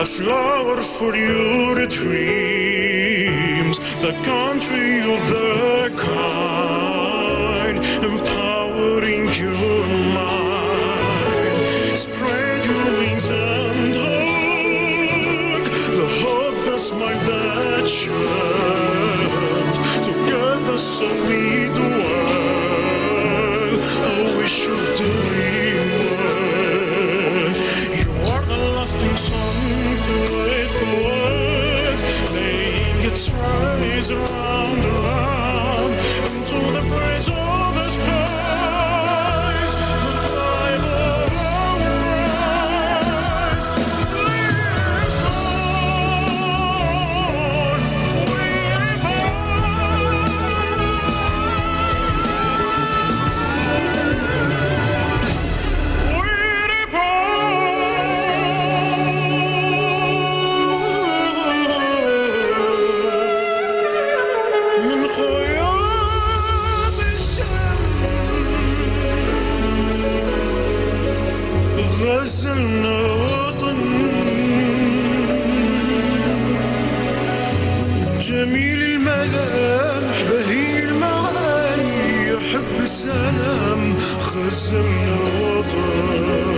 a flower for your dreams, the country of the kind. غزلنا وطن جميل الملامح بهي المعاني السلام خزمنا وطن